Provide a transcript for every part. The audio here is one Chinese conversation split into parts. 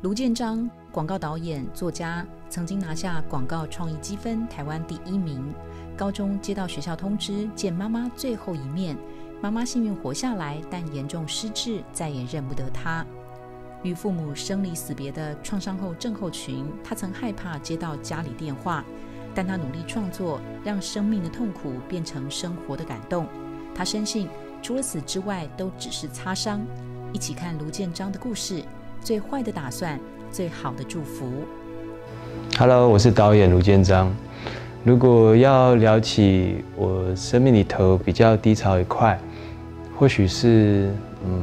卢建章，广告导演、作家，曾经拿下广告创意积分台湾第一名。高中接到学校通知，见妈妈最后一面。妈妈幸运活下来，但严重失智，再也认不得她。与父母生离死别的创伤后症候群，他曾害怕接到家里电话，但他努力创作，让生命的痛苦变成生活的感动。他深信，除了死之外，都只是擦伤。一起看卢建章的故事。最坏的打算，最好的祝福。Hello，我是导演卢建章。如果要聊起我生命里头比较低潮一块，或许是嗯，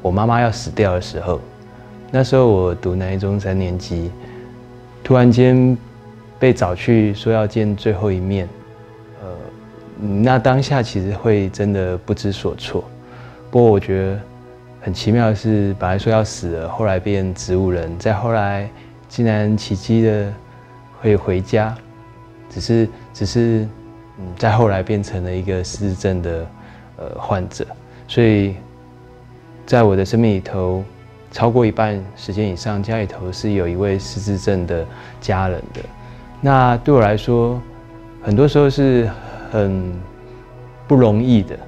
我妈妈要死掉的时候。那时候我读南一中三年级，突然间被找去说要见最后一面。呃，那当下其实会真的不知所措。不过我觉得。很奇妙的是，本来说要死了，后来变植物人，再后来竟然奇迹的可以回家，只是只是，嗯，再后来变成了一个失智症的呃患者，所以在我的生命里头，超过一半时间以上，家里头是有一位失智症的家人的。那对我来说，很多时候是很不容易的，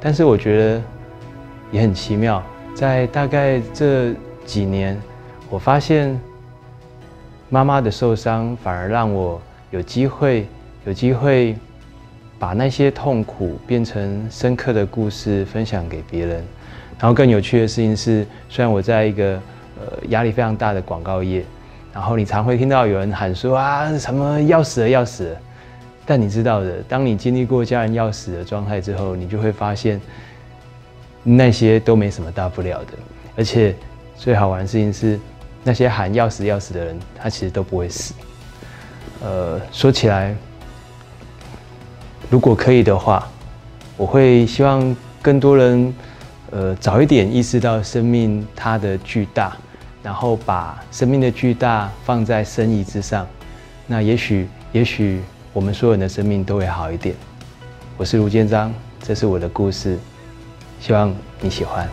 但是我觉得也很奇妙。在大概这几年，我发现妈妈的受伤反而让我有机会，有机会把那些痛苦变成深刻的故事分享给别人。然后更有趣的事情是，虽然我在一个呃压力非常大的广告业，然后你常会听到有人喊说啊什么要死了要死了，但你知道的，当你经历过家人要死的状态之后，你就会发现。那些都没什么大不了的，而且最好玩的事情是，那些喊要死要死的人，他其实都不会死。呃，说起来，如果可以的话，我会希望更多人，呃，早一点意识到生命它的巨大，然后把生命的巨大放在生意之上，那也许，也许我们所有人的生命都会好一点。我是卢建章，这是我的故事。希望你喜欢。